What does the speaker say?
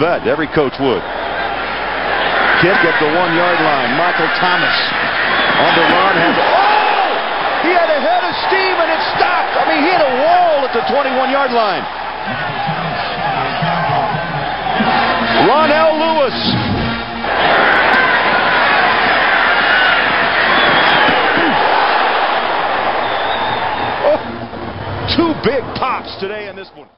bet. Every coach would. Kick at the one-yard line. Michael Thomas on the run. Has, oh! He had a head of steam and it stopped. I mean, he hit a wall at the 21-yard line. Ronnell Lewis. Oh, two big pops today in this one.